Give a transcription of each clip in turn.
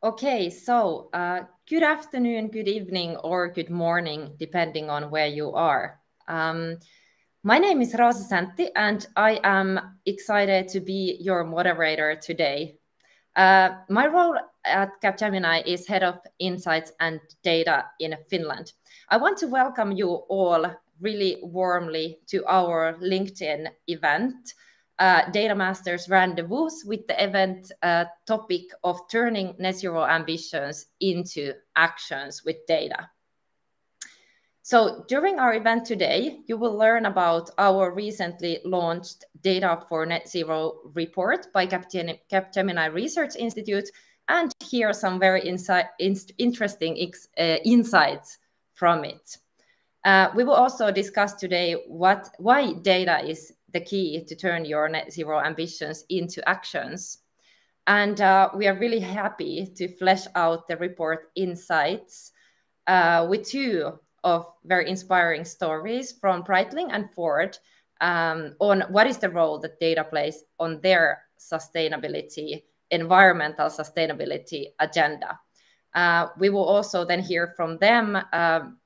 Okay, so uh, good afternoon, good evening, or good morning, depending on where you are. Um, my name is Roosa Säntti, and I am excited to be your moderator today. Uh, my role at Capgemini is Head of Insights and Data in Finland. I want to welcome you all really warmly to our LinkedIn event, uh, Data Masters Rendezvous, with the event uh, topic of turning net zero ambitions into actions with data. So during our event today, you will learn about our recently launched Data for Net Zero report by Capgemini Research Institute and hear some very insight, in, interesting uh, insights from it. Uh, we will also discuss today what, why data is the key to turn your net zero ambitions into actions. And uh, we are really happy to flesh out the report insights uh, with two of very inspiring stories from Breitling and Ford um, on what is the role that data plays on their sustainability, environmental sustainability agenda. Uh, we will also then hear from them um,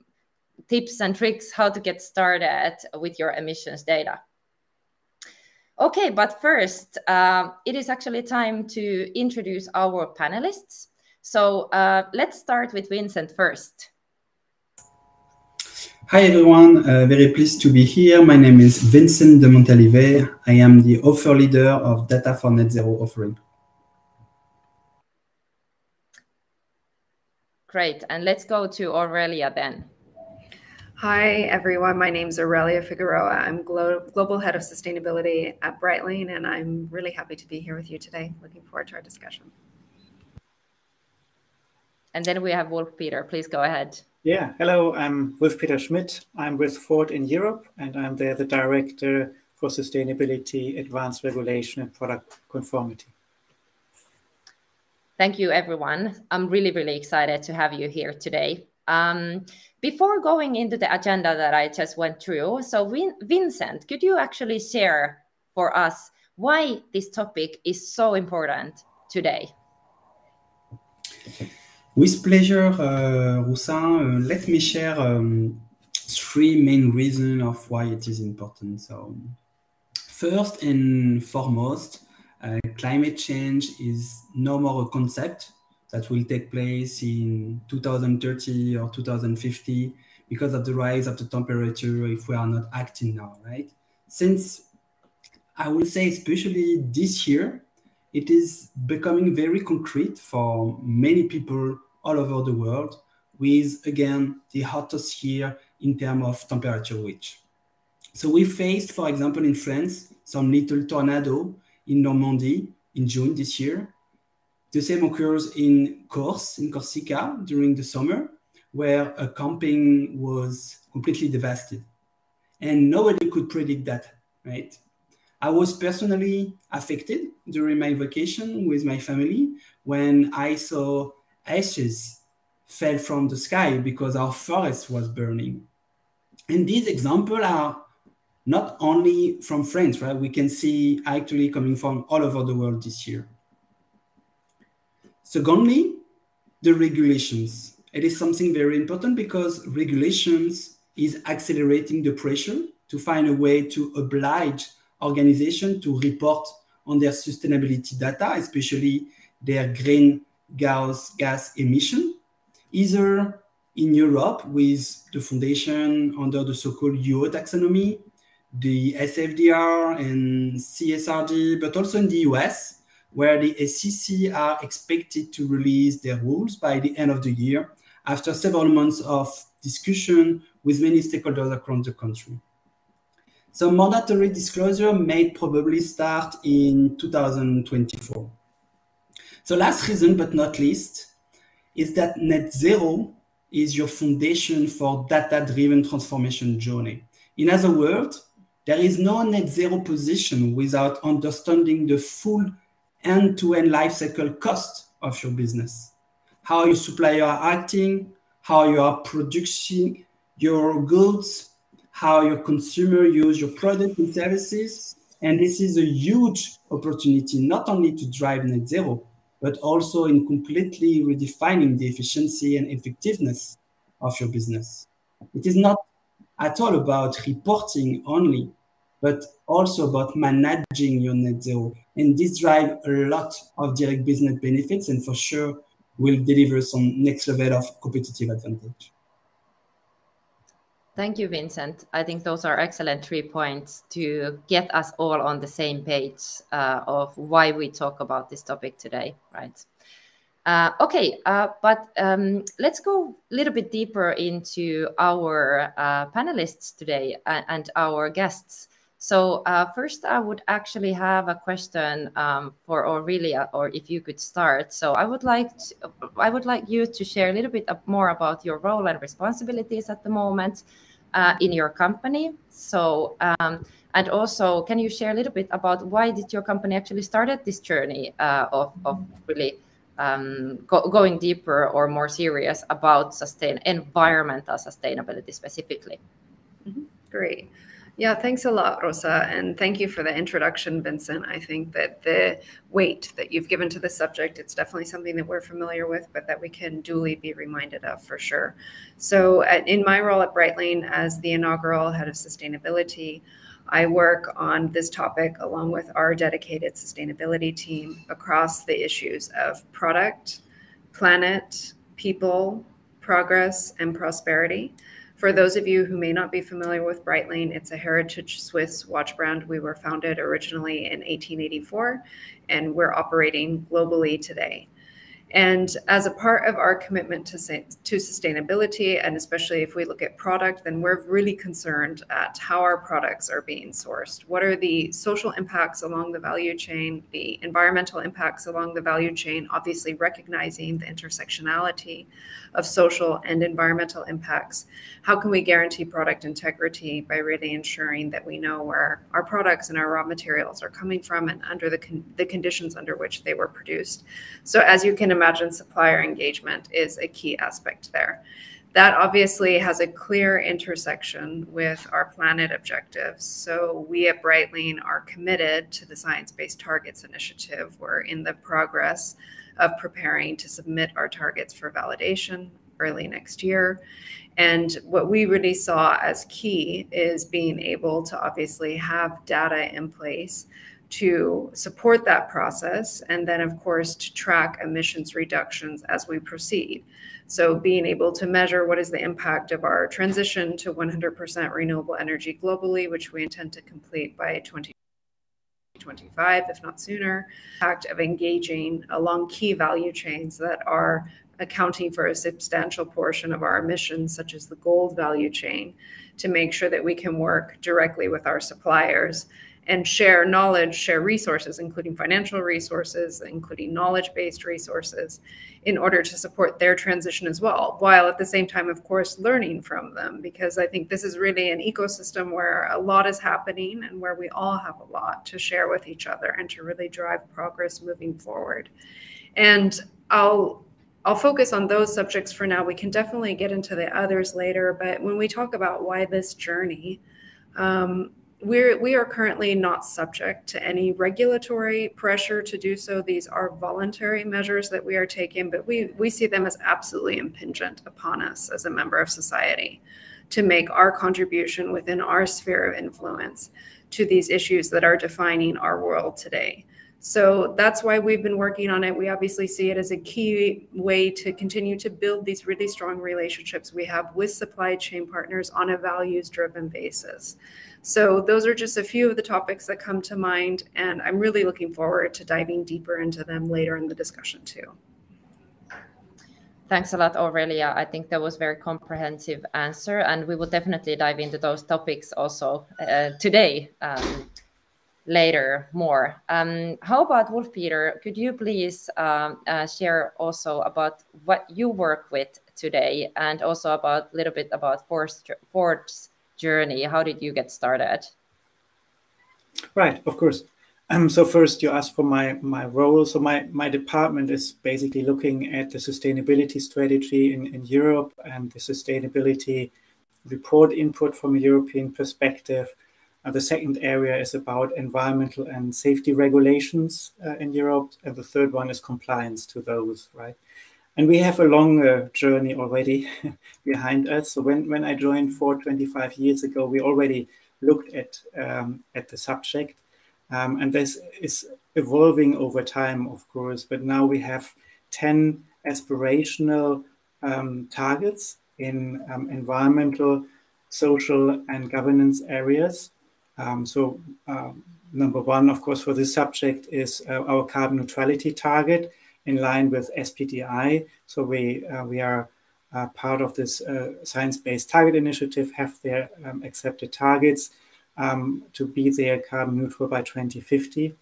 tips and tricks how to get started with your emissions data. Okay, but first, uh, it is actually time to introduce our panelists. So uh, let's start with Vincent first. Hi everyone, uh, very pleased to be here. My name is Vincent de Montalivet. I am the offer leader of Data for Net Zero offering. Great, and let's go to Aurelia then. Hi everyone, my name is Aurelia Figueroa. I'm Glo Global Head of Sustainability at Breitling, and I'm really happy to be here with you today. Looking forward to our discussion. And then we have Wulf-Peter. Please go ahead. Yeah, hello, I'm Wulf-Peter Schmidt. I'm with Ford in Europe, and I'm there the Director for Sustainability, Advanced Regulation, and Product Conformity. Thank you, everyone. I'm really, really excited to have you here today. Um, before going into the agenda that I just went through, so Vin Vincent, could you actually share for us why this topic is so important today? With pleasure, uh, Roussin. Uh, let me share um, three main reasons of why it is important. So, first and foremost, uh, climate change is no more a concept that will take place in 2030 or 2050 because of the rise of the temperature if we are not acting now, right? Since I would say, especially this year, it is becoming very concrete for many people all over the world with, again, the hottest year in terms of temperature reach. So we faced, for example, in France, some little tornado in Normandy in June this year. The same occurs in Corse, in Corsica, during the summer, where a camping was completely devastated. And nobody could predict that, right? I was personally affected during my vacation with my family when I saw ashes fell from the sky because our forest was burning. And these examples are not only from France, right? We can see actually coming from all over the world this year. Secondly, the regulations. It is something very important because regulations is accelerating the pressure to find a way to oblige organizations to report on their sustainability data, especially their green gas, gas emission, either in Europe with the foundation under the so-called EU taxonomy, the SFDR and CSRD, but also in the US, where the SEC are expected to release their rules by the end of the year after several months of discussion with many stakeholders across the country. So mandatory disclosure may probably start in 2024. The last reason, but not least, is that net zero is your foundation for data-driven transformation journey. In other words, there is no net zero position without understanding the full end-to-end life cycle cost of your business. How your supplier are acting, how you are producing your goods, how your consumer use your products and services. And this is a huge opportunity, not only to drive net zero, but also in completely redefining the efficiency and effectiveness of your business. It is not at all about reporting only, but also about managing your net zero. And this drives a lot of direct business benefits and for sure will deliver some next level of competitive advantage. Thank you, Vincent. I think those are excellent three points to get us all on the same page uh, of why we talk about this topic today, right? Uh, okay, uh, but um, let's go a little bit deeper into our uh, panelists today and, and, our guests. So uh, first, I would actually have a question um, for Aurelia, or if you could start. So I would like to, I would like you to share a little bit more about your role and responsibilities at the moment uh, in your company. So um, and also, can you share a little bit about why did your company actually started this journey uh, of of really um, go, going deeper or more serious about sustain environmental sustainability specifically? Mm -hmm. Great. Yeah, thanks a lot, Roosa. And thank you for the introduction, Vincent. I think that the weight that you've given to the subject, it's definitely something that we're familiar with, but that we can duly be reminded of for sure. So in my role at Breitling as the inaugural head of sustainability, I work on this topic along with our dedicated sustainability team across the issues of product, planet, people, progress, and prosperity. For those of you who may not be familiar with Breitling, it's a heritage Swiss watch brand. We were founded originally in 1884 and we're operating globally today. And as a part of our commitment to, to sustainability, and especially if we look at product, then we're really concerned at how our products are being sourced. What are the social impacts along the value chain, the environmental impacts along the value chain, obviously recognizing the intersectionality of social and environmental impacts. How can we guarantee product integrity by really ensuring that we know where our products and our raw materials are coming from and under the, con the conditions under which they were produced? So as you can imagine, supplier engagement is a key aspect there. That obviously has a clear intersection with our planet objectives. So we at Breitling are committed to the Science Based Targets Initiative. We're in the progress of preparing to submit our targets for validation early next year. And what we really saw as key is being able to obviously have data in place to support that process and then of course to track emissions reductions as we proceed. So being able to measure what is the impact of our transition to 100% renewable energy globally which we intend to complete by 20 2025, if not sooner, act of engaging along key value chains that are accounting for a substantial portion of our emissions, such as the gold value chain, to make sure that we can work directly with our suppliers and share knowledge, share resources, including financial resources, including knowledge based resources, in order to support their transition as well, while at the same time, of course, learning from them. Because I think this is really an ecosystem where a lot is happening and where we all have a lot to share with each other and to really drive progress moving forward. And I'll I'll focus on those subjects for now. We can definitely get into the others later, but when we talk about why this journey, um, we're, we are currently not subject to any regulatory pressure to do so. These are voluntary measures that we are taking, but we, we see them as absolutely impingent upon us as a member of society to make our contribution within our sphere of influence to these issues that are defining our world today. So that's why we've been working on it. We obviously see it as a key way to continue to build these really strong relationships we have with supply chain partners on a values driven basis. So those are just a few of the topics that come to mind, and I'm really looking forward to diving deeper into them later in the discussion too. Thanks a lot, Aurelia. I think that was very comprehensive answer, and we will definitely dive into those topics also uh, today um, later more. Um, how about Wulf-Peter? Could you please um, uh, share also about what you work with today, and also about a little bit about Ford's, Ford's journey? How did you get started? Right, of course. Um, so first, you asked for my my role. So my my department is basically looking at the sustainability strategy in, in Europe and the sustainability report input from a European perspective. Uh, the second area is about environmental and safety regulations uh, in Europe. And the third one is compliance to those, right? And we have a longer journey already behind us. So when, when I joined Ford 25 years ago, we already looked at, um, at the subject. Um, and this is evolving over time, of course, but now we have 10 aspirational um, targets in um, environmental, social, and governance areas. Um, so, um, number one, of course, for this subject is uh, our carbon neutrality target in line with SBTI. So we uh, we are uh, part of this uh, science-based target initiative, have their um, accepted targets um, to be there carbon neutral by 2050.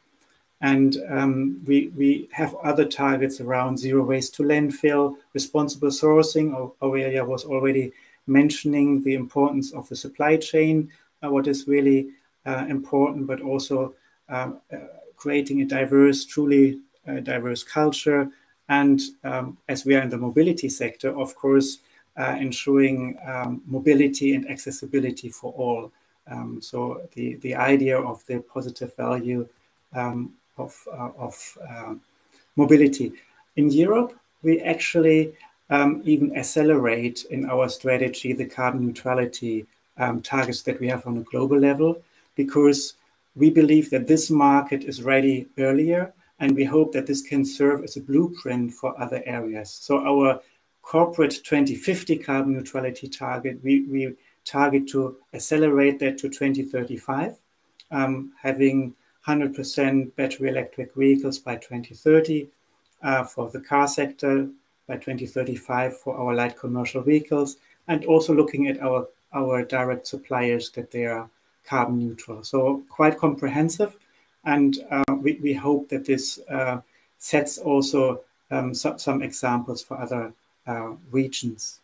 And um, we, we have other targets around zero waste to landfill, responsible sourcing. Aurelia was already mentioning the importance of the supply chain, uh, what is really uh, important, but also uh, uh creating a diverse, truly diverse culture. And um, as we are in the mobility sector, of course, uh, ensuring um, mobility and accessibility for all. Um, so the, the idea of the positive value um, of, uh, of uh, mobility. In Europe, we actually um, even accelerate in our strategy the carbon neutrality um, targets that we have on a global level because we believe that this market is ready earlier and we hope that this can serve as a blueprint for other areas. So our corporate 2050 carbon neutrality target, we, we target to accelerate that to 2035, um, having 100% battery electric vehicles by 2030 uh, for the car sector, by 2035 for our light commercial vehicles, and also looking at our, our direct suppliers that they are carbon neutral. So quite comprehensive. And uh, we, we hope that this uh, sets also um, so, some examples for other uh, regions.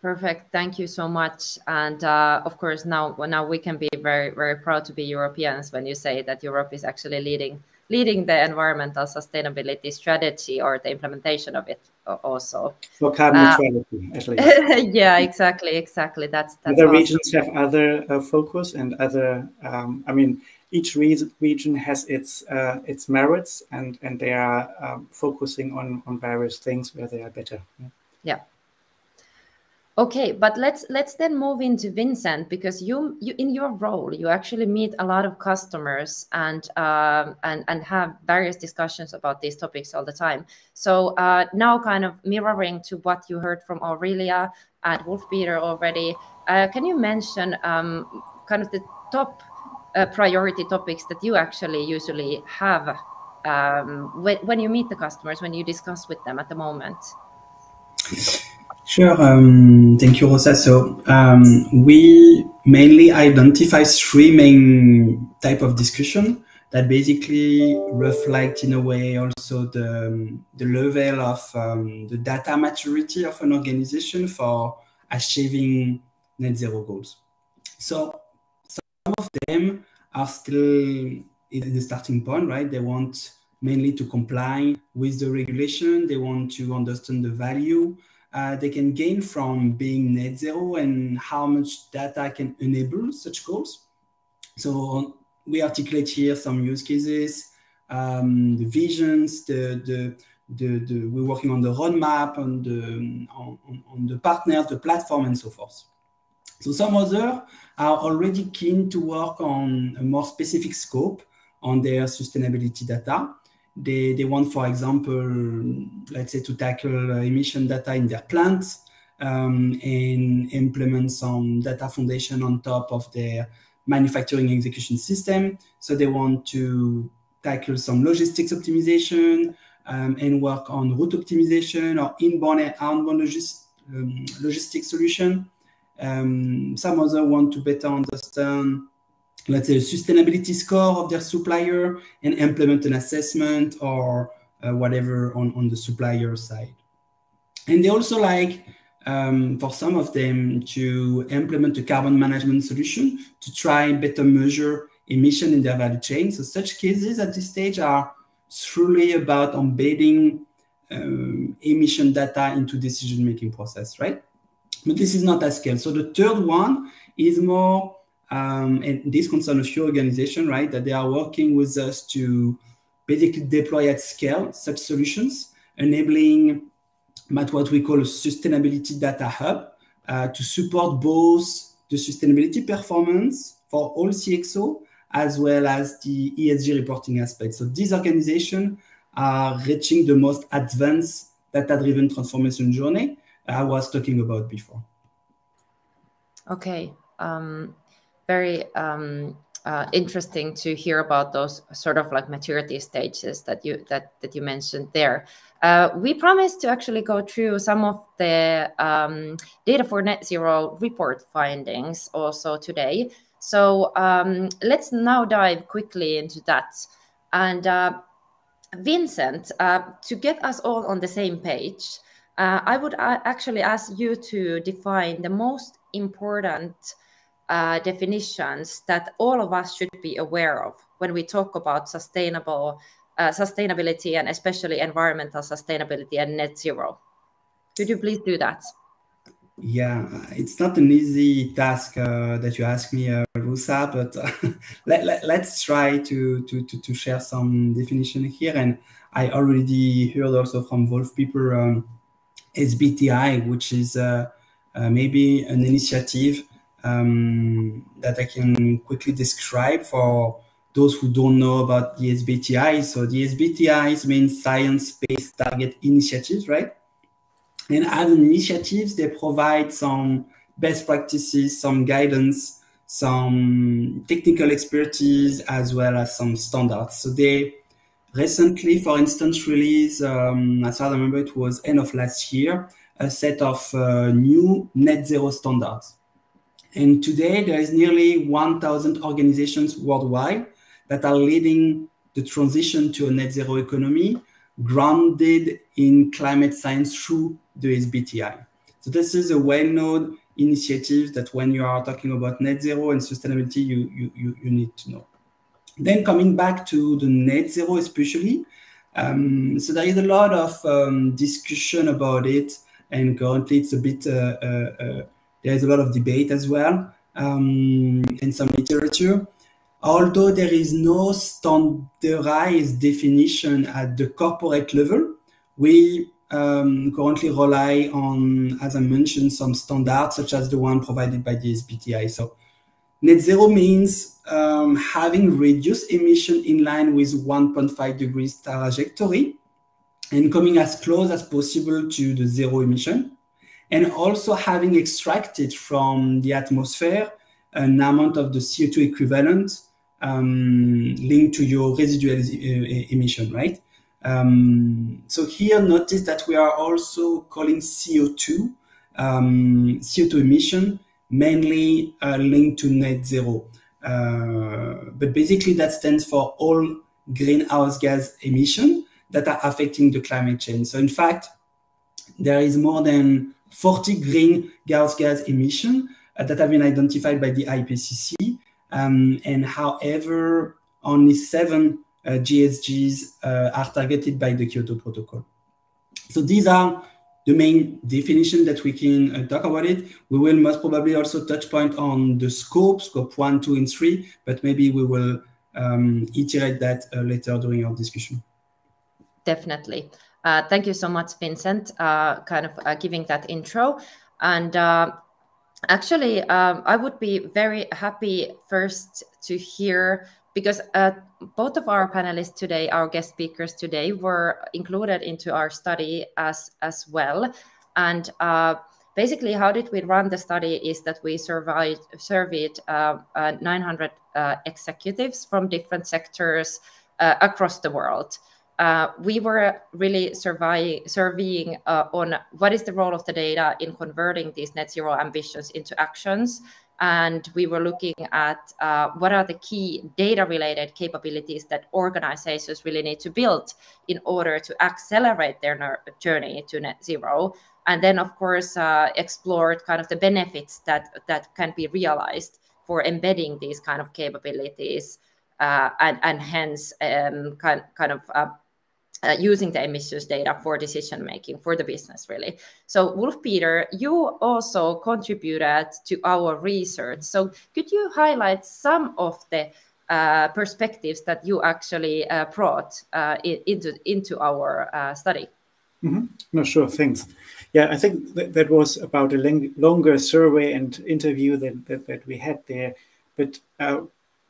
Perfect. Thank you so much. And uh, of course, now now we can be very very proud to be Europeans when you say that Europe is actually leading leading the environmental sustainability strategy or the implementation of it also. For carbon uh, neutrality, actually. yeah, exactly, exactly. That's that's. Other awesome. regions have other uh, focus and other. Um, I mean, each region has its uh, its merits, and and they are um, focusing on on various things where they are better. yeah. yeah. Okay, but let's let's then move into Vincent because you you in your role you actually meet a lot of customers and um, and and have various discussions about these topics all the time. So uh, now, kind of mirroring to what you heard from Aurelia and Wulf-Peter already, uh, can you mention um, kind of the top uh, priority topics that you actually usually have um, when when you meet the customers when you discuss with them at the moment? Sure. Um, thank you, Roosa. So um, we mainly identify three main type of discussion that basically reflect in a way also the, um, the level of um, the data maturity of an organization for achieving net zero goals. So some of them are still in the starting point, right? They want mainly to comply with the regulation. They want to understand the value uh, they can gain from being net zero and how much data can enable such goals. So we articulate here some use cases, um, the visions, the, the, the, the, we're working on the roadmap, on the, on, on the partners, the platform, and so forth. So some others are already keen to work on a more specific scope on their sustainability data. They, they want, for example, let's say to tackle emission data in their plants um, and implement some data foundation on top of their manufacturing execution system. So they want to tackle some logistics optimization um, and work on route optimization or inbound and outbound logis um, logistics solution. Um, some other want to better understand let's say, a sustainability score of their supplier and implement an assessment or uh, whatever on, on the supplier side. And they also like, um, for some of them, to implement a carbon management solution to try and better measure emission in their value chain. So such cases at this stage are truly about embedding um, emission data into decision-making process, right? But this is not at scale. So the third one is more um, and this concerns a few organizations, right, that they are working with us to basically deploy at scale such solutions, enabling what we call a sustainability data hub uh, to support both the sustainability performance for all CXO as well as the ESG reporting aspect. So these organizations are reaching the most advanced data-driven transformation journey I was talking about before. Okay. Um, very um, uh, interesting to hear about those sort of like maturity stages that you that that you mentioned there. Uh, we promised to actually go through some of the um, data for net zero report findings also today. So um, let's now dive quickly into that. And uh, Vincent, uh, to get us all on the same page, uh, I would uh, actually ask you to define the most important uh, definitions that all of us should be aware of when we talk about sustainable uh, sustainability and especially environmental sustainability and net zero. Could you please do that? Yeah, it's not an easy task uh, that you ask me, uh, Roosa, but uh, let, let, us try to, to, to, to, share some definition here. And I already heard also from Wulf-Peter um, SBTI, which is uh, maybe an initiative um, that I can quickly describe for those who don't know about the SBTI. So the SBTI means Science-Based Target Initiatives, right? And as an initiative, they provide some best practices, some guidance, some technical expertise, as well as some standards. So they recently, for instance, released, um, as I remember, it was end of last year, a set of uh, new net zero standards. And today there is nearly 1,000 organizations worldwide that are leading the transition to a net zero economy grounded in climate science through the SBTI. So this is a well-known initiative that when you are talking about net zero and sustainability, you, you, you, you need to know. Then coming back to the net zero especially, um, so there is a lot of um, discussion about it, and currently it's a bit uh, uh, uh, there is a lot of debate as well um, in some literature. Although there is no standardized definition at the corporate level, we um, currently rely on, as I mentioned, some standards such as the one provided by the SBTI. So net zero means um, having reduced emission in line with 1.5 degrees trajectory and coming as close as possible to the zero emission and also having extracted from the atmosphere an amount of the CO2 equivalent um, linked to your residual emission, right? Um, so here, notice that we are also calling CO2, um, CO2 emission, mainly uh, linked to net zero. Uh, but basically that stands for all greenhouse gas emission that are affecting the climate change. So in fact, there is more than 40 greenhouse gas emission uh, that have been identified by the IPCC. Um, and however, only seven uh, GHGs uh, are targeted by the Kyoto Protocol. So these are the main definition that we can uh, talk about it. We will most probably also touch point on the scope, scope one, two, and three, but maybe we will um, iterate that uh, later during our discussion. Definitely. Uh, thank you so much, Vincent, uh, kind of uh, giving that intro. And uh, actually, um, I would be very happy first to hear because uh, both of our panelists today, our guest speakers today, were included into our study as as well. And uh, basically, how did we run the study? Is that we surveyed surveyed 900 executives from different sectors across the world uh, we were really surveying, surveying uh, on what is the role of the data in converting these net zero ambitions into actions. And we were looking at uh, what are the key data related capabilities that organizations really need to build in order to accelerate their journey to net zero. And then, of course, uh, explored kind of the benefits that, that can be realized for embedding these kind of capabilities uh, and, and hence um, kind, kind of uh, using the emissions data for decision making for the business really. So Wulf-Peter you also contributed to our research. So could you highlight some of the uh, perspectives that you actually uh, brought uh, into into our uh, study? Mm -hmm. no sure. Thanks. Yeah i think that, that was about a longer survey and interview that, that, that we had there. But uh,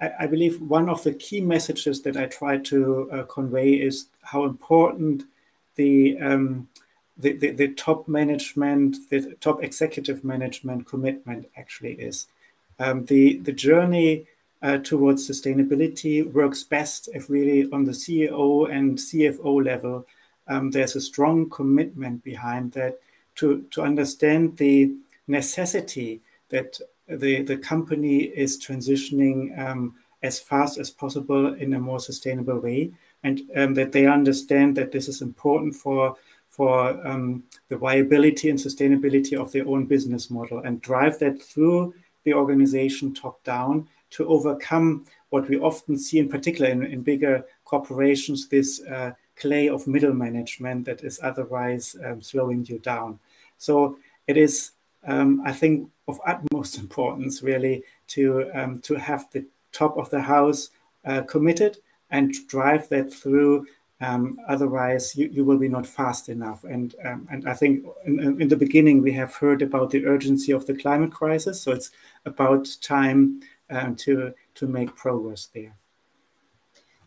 I, I, believe one of the key messages that I try to convey is how important the, um, the, the, the, top management, the top executive management commitment actually is. Um, the, the journey uh, towards sustainability works best if really on the CEO and CFO level, um, there's a strong commitment behind that to, to understand the necessity that the, the company is transitioning um, as fast as possible in a more sustainable way, and um, that they understand that this is important for for um, the viability and sustainability of their own business model, and drive that through the organization top down to overcome what we often see, in particular in, in bigger corporations, this uh, clay of middle management that is otherwise um, slowing you down. So it is, um, I think, of utmost importance really to um, to have the top of the house uh, committed and drive that through. Um, otherwise, you, you will be not fast enough. And um, and I think in, in, the beginning we have heard about the urgency of the climate crisis. So it's about time um, to to make progress there.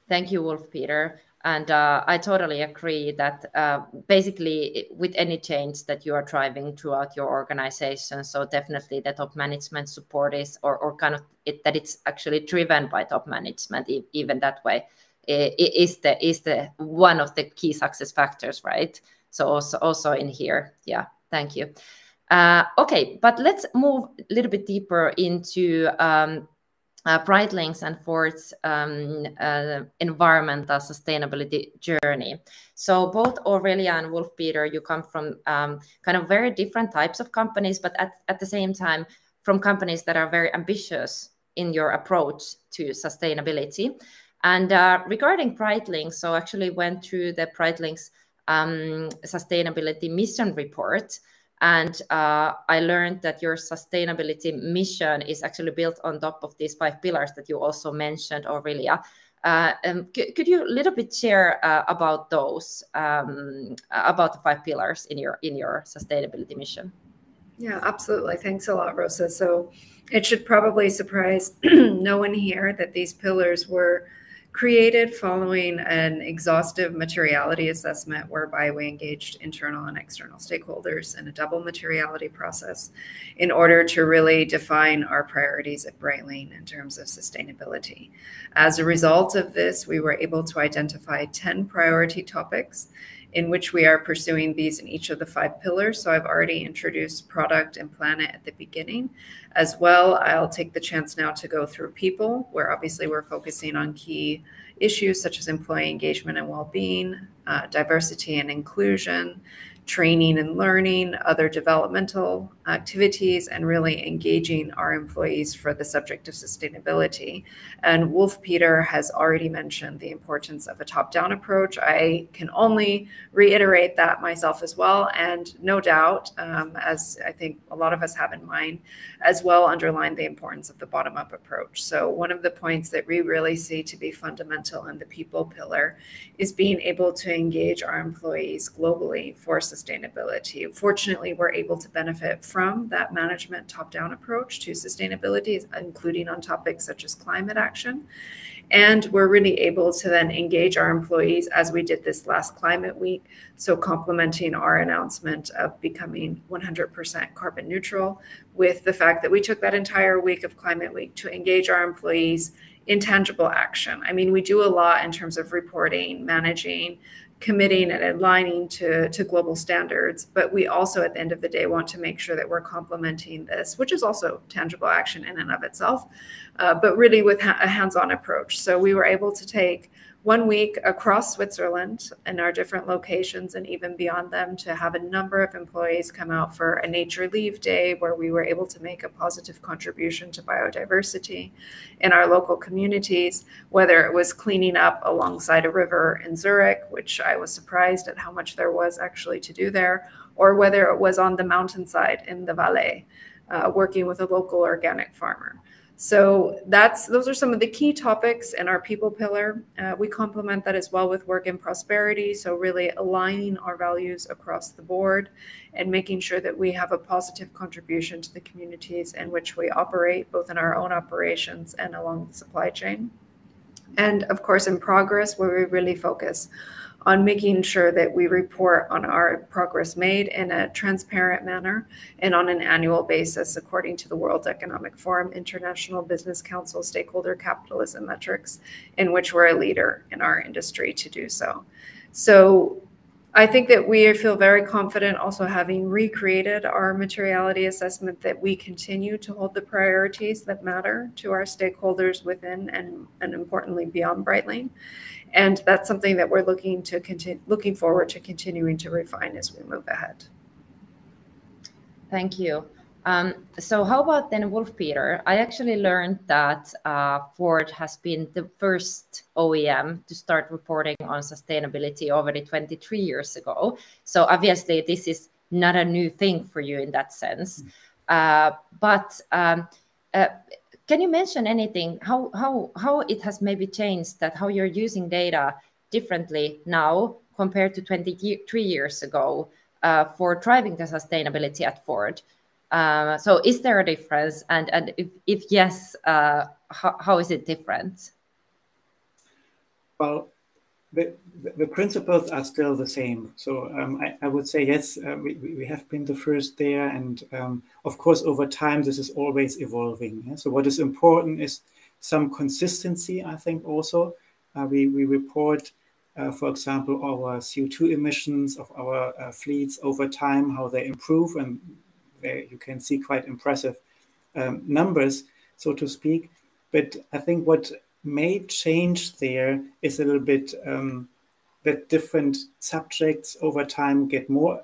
Thank you, Wulf-Peter. And uh, I totally agree that uh, basically with any change that you are driving throughout your organization, so definitely the top management support is, or, or kind of it, that it's actually driven by top management, even that way, it is the is the one of the key success factors, right? So also also in here, yeah. Thank you. Uh, okay, but let's move a little bit deeper into um, uh, and Ford's um, uh, environmental sustainability journey. So both Aurelia and Wulf-Peter, you come from um, kind of very different types of companies, but at, at the same time, from companies that are very ambitious in your approach to sustainability. And uh, regarding Breitling's, so actually went through the Breitling's um, sustainability mission report. And uh, I learned that your sustainability mission is actually built on top of these five pillars that you also mentioned, Aurelia. Uh, um, could you a little bit share uh, about those, um, about the five pillars in your in your sustainability mission? Yeah, absolutely. Thanks a lot, Roosa. So it should probably surprise no one here that these pillars were created following an exhaustive materiality assessment whereby we engaged internal and external stakeholders in a double materiality process in order to really define our priorities at Breitling in terms of sustainability. As a result of this, we were able to identify 10 priority topics in which we are pursuing these in each of the five pillars. So I've already introduced product and planet at the beginning. As well, I'll take the chance now to go through people, where obviously we're focusing on key issues such as employee engagement and well-being, uh, diversity and inclusion, training and learning, other developmental activities, and really engaging our employees for the subject of sustainability. And Wulf-Peter has already mentioned the importance of a top down approach. I can only reiterate that myself as well. And no doubt, um, as I think a lot of us have in mind, as well underline the importance of the bottom up approach. So, one of the points that we really see to be fundamental in the people pillar is being able to engage our employees globally for sustainability. Fortunately, we're able to benefit from that management top down approach to sustainability, including on topics such as climate action. And we're really able to then engage our employees as we did this last climate week. So, complementing our announcement of becoming 100% carbon neutral with the fact that we took that entire week of climate week to engage our employees in tangible action. I mean, we do a lot in terms of reporting, managing, committing and aligning to, to global standards. But we also, at the end of the day, want to make sure that we're complementing this, which is also tangible action in and of itself, uh, but really with ha a hands on approach. So we were able to take one week across Switzerland in our different locations and even beyond them to have a number of employees come out for a nature leave day where we were able to make a positive contribution to biodiversity in our local communities, whether it was cleaning up alongside a river in Zurich, which I was surprised at how much there was actually to do there, or whether it was on the mountainside in the Valais, uh, working with a local organic farmer. So that's those are some of the key topics in our people pillar. Uh, we complement that as well with work and prosperity. So really aligning our values across the board and making sure that we have a positive contribution to the communities in which we operate, both in our own operations and along the supply chain. And of course, in progress, where we really focus on making sure that we report on our progress made in a transparent manner and on an annual basis according to the World Economic Forum International Business Council stakeholder capitalism metrics, in which we're a leader in our industry to do so. So I think that we feel very confident also having recreated our materiality assessment that we continue to hold the priorities that matter to our stakeholders within and, and importantly beyond Breitling and that's something that we're looking to continue looking forward to continuing to refine as we move ahead. Thank you. Um, so how about then Wulf-Peter? I actually learned that uh, ford has been the first oem to start reporting on sustainability already 23 years ago. So obviously this is not a new thing for you in that sense. Mm. uh, but um, uh, can you mention anything how how how it has maybe changed that how you're using data differently now compared to 23 years ago uh, for driving the sustainability at Ford? Uh, so is there a difference? And and if, if yes, uh, how, how is it different? Well, the, the principles are still the same. So um, I, I, would say, yes, uh, we, we have been the first there. And um, of course, over time, this is always evolving. Yeah? So what is important is some consistency, I think, also. Uh, we, we report, uh, for example, our CO2 emissions of our uh, fleets over time, how they improve. And there you can see quite impressive um, numbers, so to speak. But I think what may change there is a little bit um, that different subjects over time get more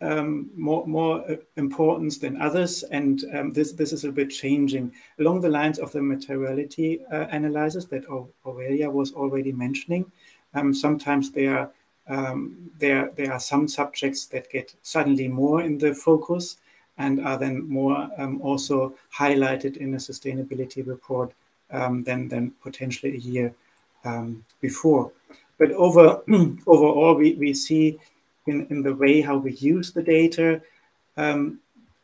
um, more more uh, importance than others, and um, this this is a bit changing along the lines of the materiality uh, analysis that Aurelia was already mentioning. Um, sometimes there um, there there are some subjects that get suddenly more in the focus and are then more um, also highlighted in a sustainability report um, than, than potentially a year um, before. But over, overall, we, we see in, in the way how we use the data um,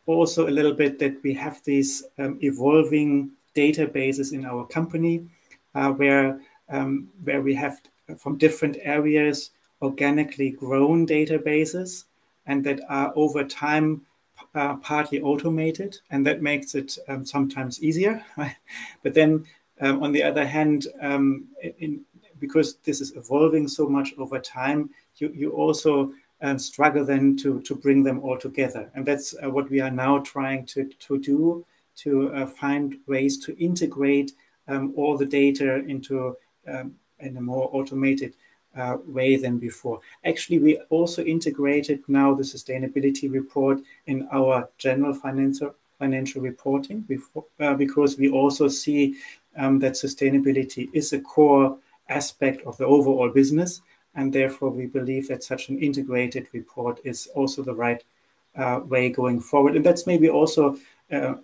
also a little bit that we have these um, evolving databases in our company uh, where, um, where we have from different areas organically grown databases and that are over time uh, partly automated, and that makes it um, sometimes easier. But then um, on the other hand, um, in, because this is evolving so much over time, you, you also um, struggle then to, to bring them all together. And that's uh, what we are now trying to, to do, to uh, find ways to integrate um, all the data into um, in a more automated uh, way than before. Actually, we also integrated now the sustainability report in our general financial financial reporting before, uh, because we also see um, that sustainability is a core aspect of the overall business. And therefore, we believe that such an integrated report is also the right uh, way going forward. And that's maybe also, uh,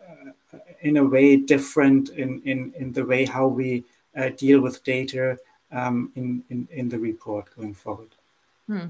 in a way, different in, in, in the way how we uh, deal with data um, in, in, in the report going forward. Hmm.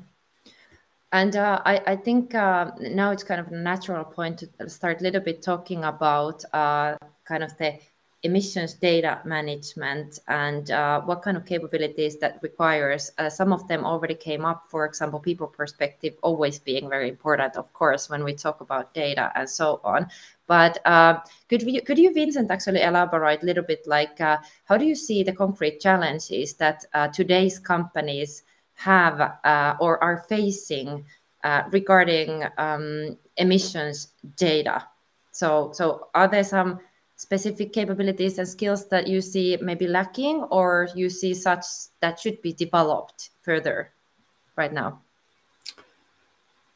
And uh, I, I, think uh, now it's kind of a natural point to start a little bit talking about uh, kind of the emissions data management and uh, what kind of capabilities that requires. Uh, some of them already came up, for example, people perspective always being very important, of course, when we talk about data and so on. But uh, could we, could you, Vincent, actually elaborate a little bit like uh, how do you see the concrete challenges that uh, today's companies have uh, or are facing regarding um, emissions data? So, so are there some specific capabilities and skills that you see maybe lacking or you see such that should be developed further right now?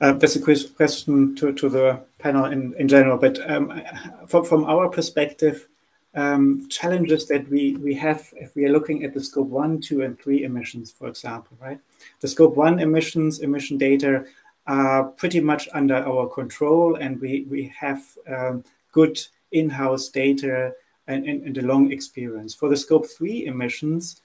Uh, that's a question to, to the panel in, in general, but um, from, from our perspective, um, challenges that we, we have if we are looking at the scope one, two, and three emissions, for example, right? The scope one emissions, emission data are pretty much under our control, and we, we have um, good in-house data and, and, and, a long experience. For the scope three emissions,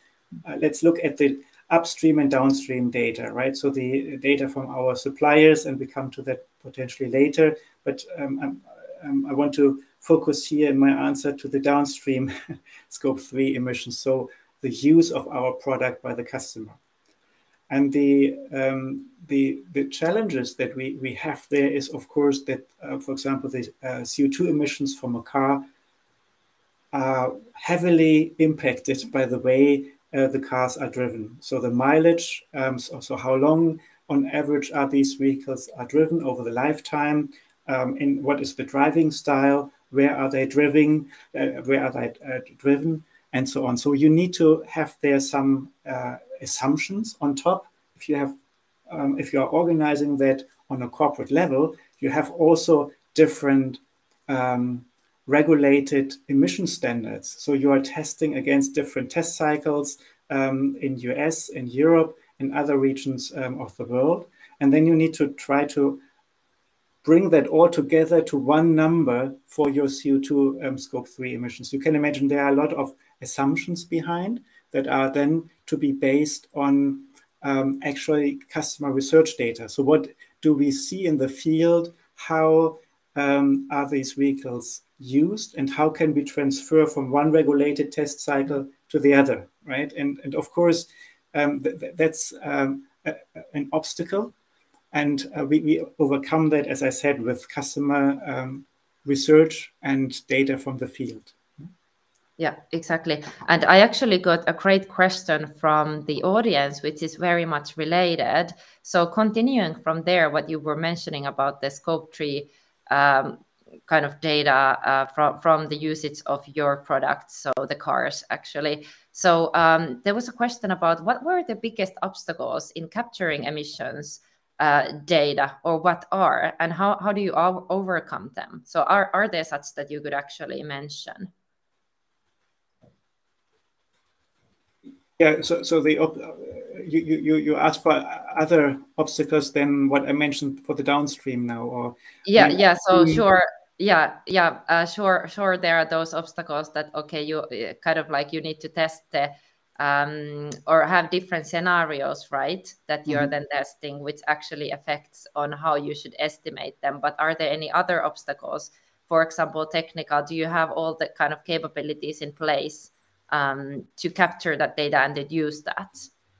uh, let's look at the upstream and downstream data, right? So the data from our suppliers, and we come to that potentially later. But um, um, I want to focus here in my answer to the downstream scope three emissions. So the use of our product by the customer. And the, um, the, the challenges that we, we have there is, of course, that, uh, for example, the uh, CO2 emissions from a car are heavily impacted by the way uh, the cars are driven. So the mileage, um, so, so, how long on average are these vehicles are driven over the lifetime, um, in what is the driving style, where are they driving, uh, where are they uh, driven, and so on. So you need to have there some uh, assumptions on top. If you have, um, if you are organizing that on a corporate level, you have also different um, regulated emission standards. So you are testing against different test cycles um, in US, in Europe, in other regions um, of the world. And then you need to try to bring that all together to one number for your CO2 um, scope 3 emissions. You can imagine there are a lot of assumptions behind that are then to be based on um, actually customer research data. So what do we see in the field? How um, are these vehicles used and how can we transfer from one regulated test cycle to the other, right? And, and of course, um, th that's um, a, an obstacle. And uh, we, we overcome that, as I said, with customer um, research and data from the field. Yeah, exactly. And I actually got a great question from the audience, which is very much related. So, continuing from there, what you were mentioning about the scope three um, kind of data uh, from from the usage of your products, so the cars actually. So um, there was a question about what were the biggest obstacles in capturing emissions uh, data, or what are, and how how do you overcome them? So are are there such that you could actually mention? Yeah, so so the you you you asked for other obstacles than what I mentioned for the downstream now, or yeah, yeah. So sure, yeah, yeah, uh, sure, sure. There are those obstacles that okay, you uh, kind of like you need to test the um, or have different scenarios, right? That you're mm -hmm. then testing, which actually affects on how you should estimate them. But are there any other obstacles? For example, technical. Do you have all the kind of capabilities in place? Um, to capture that data and use that.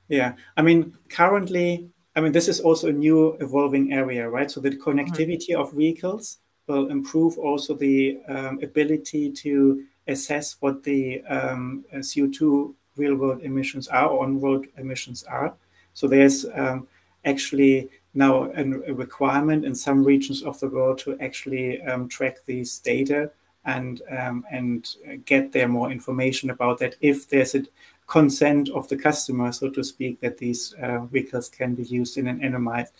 Yeah, I mean, currently, I mean, this is also a new evolving area, right? So the connectivity mm -hmm. of vehicles will improve also the um, ability to assess what the um, CO2 real world emissions are, on road emissions are. So there's um, actually now a, a, requirement in some regions of the world to actually um, track these data and um, and get there more information about that if there's a consent of the customer, so to speak, that these uh, vehicles can be used in an anonymized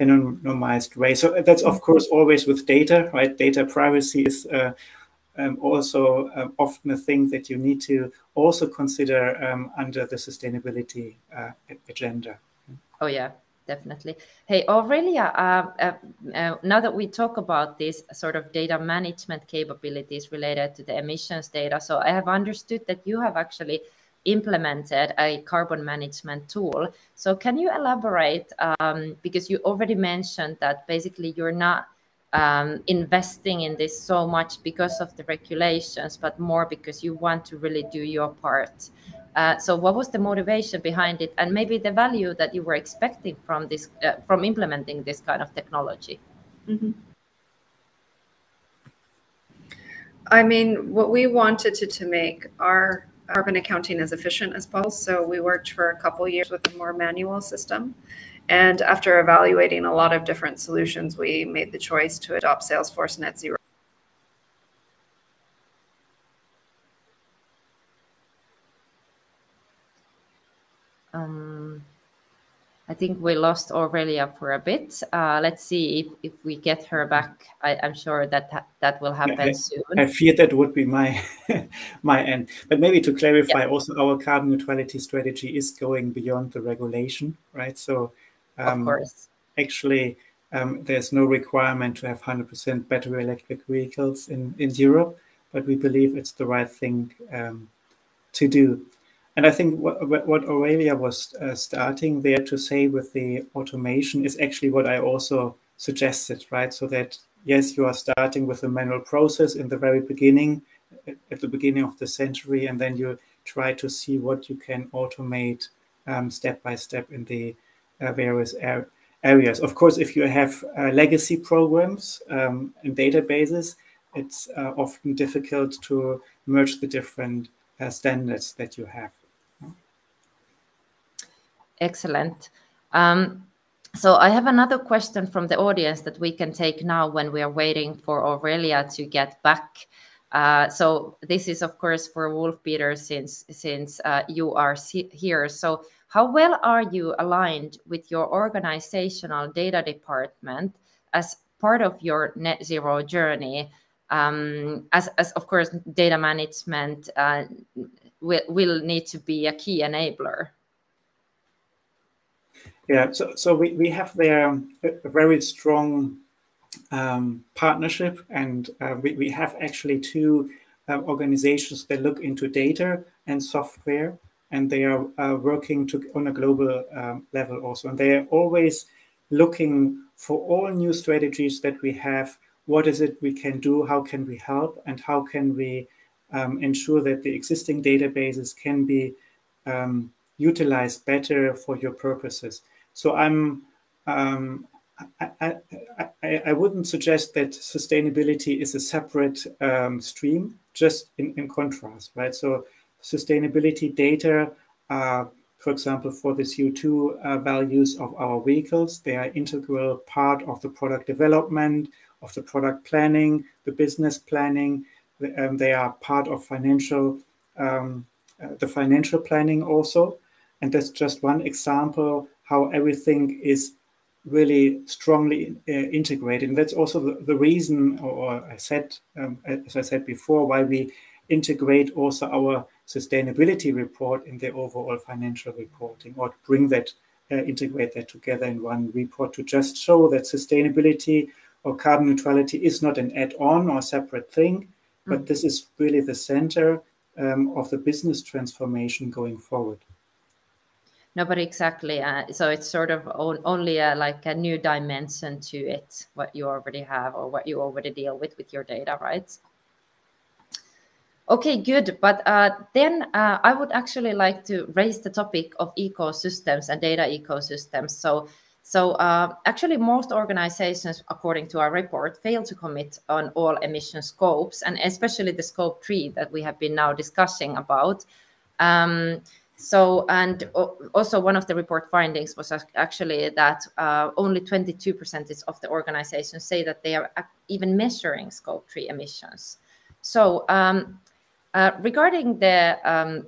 anonymized way. So that's of course always with data, right? Data privacy is uh, um, also um, often a thing that you need to also consider um, under the sustainability uh, agenda. Oh yeah, definitely. Hey, Aurelia, uh, uh, uh, now that we talk about these sort of data management capabilities related to the emissions data, so I have understood that you have actually implemented a carbon management tool. So can you elaborate, um, because you already mentioned that basically you're not um, investing in this so much because of the regulations, but more because you want to really do your part. Uh, so what was the motivation behind it? And maybe the value that you were expecting from this uh, from implementing this kind of technology? Mm -hmm. i mean what we wanted to, to make our carbon accounting as efficient as possible. So we worked for a couple years with a more manual system. And after evaluating a lot of different solutions we made the choice to adopt salesforce net zero think we lost Aurelia for a bit. Uh, let's see if, if we get her back. I, am sure that ha that will happen I, soon. I fear that would be my my end. But maybe to clarify, yeah. also our carbon neutrality strategy is going beyond the regulation, right? So, um, of course, actually, um, there's no requirement to have 100% battery electric vehicles in in Europe, but we believe it's the right thing um, to do. And I think what, what Aurelia was uh, starting there to say with the automation is actually what I also suggested, right? So that, yes, you are starting with a manual process in the very beginning, at the beginning of the century, and then you try to see what you can automate um, step by step in the uh, various areas. Of course, if you have uh, legacy programs um, and databases, it's uh, often difficult to merge the different uh, standards that you have. Excellent. Um, so I have another question from the audience that we can take now when we are waiting for Aurelia to get back. Uh, so this is of course for Wulf-Peter since since uh, you are here. So how well are you aligned with your organizational data department as part of your net zero journey? Um, as, as of course data management uh, will, will need to be a key enabler. Yeah, so, so we, we have there a, very strong um, partnership, and uh, we, we have actually two uh, organizations that look into data and software, and they are uh, working to, on a global um, level also. And they are always looking for all new strategies that we have. What is it we can do? How can we help? And how can we um, ensure that the existing databases can be um, utilized better for your purposes? So I'm um, I, I, I, wouldn't suggest that sustainability is a separate um, stream, just in, in contrast, right? So sustainability data, uh, for example, for the CO2 uh, values of our vehicles, they are integral part of the product development, of the product planning, the business planning. Um, they are part of financial, um, uh, the financial planning also. And that's just one example how everything is really strongly uh, integrated. And that's also the, the reason, or I said, um, as I said before, why we integrate also our sustainability report in the overall financial reporting, or bring that, uh, integrate that together in one report to just show that sustainability or carbon neutrality is not an add-on or separate thing, mm -hmm. but this is really the center um, of the business transformation going forward. No, but exactly. Uh, so it's sort of on, only a, like a new dimension to it, what you already have or what you already deal with with your data, right? Okay, good. But uh, then uh, I would actually like to raise the topic of ecosystems and data ecosystems. So, so uh, actually, most organizations, according to our report, fail to commit on all emission scopes, and especially the scope three that we have been now discussing about. Um, so, and also one of the report findings was actually that uh, only 22% of the organizations say that they are even measuring scope three emissions. So, um, uh, regarding the um,